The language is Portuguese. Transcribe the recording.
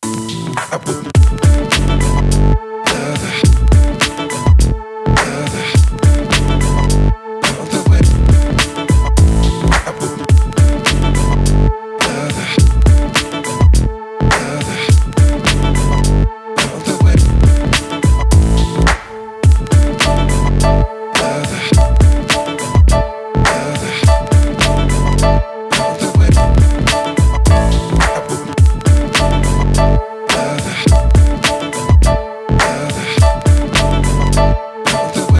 I put